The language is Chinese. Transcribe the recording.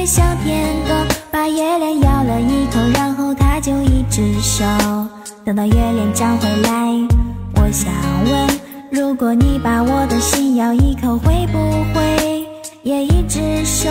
的小天鹅把月亮咬了一口然后它就一直守等到月亮长回来我想问如果你把我的心咬一口会不会也一直守